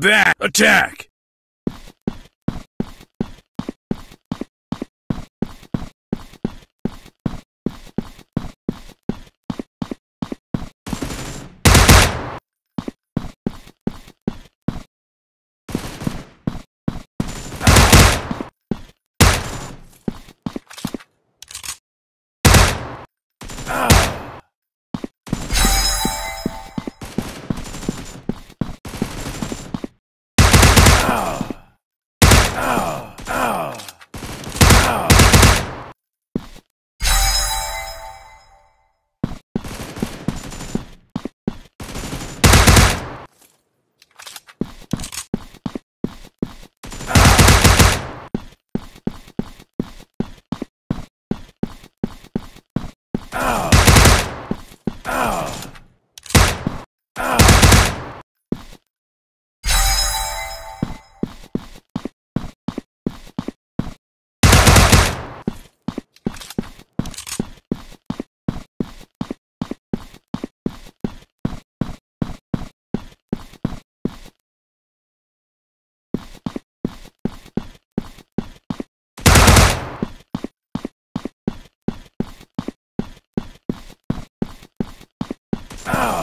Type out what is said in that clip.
Bat! Attack! Oh.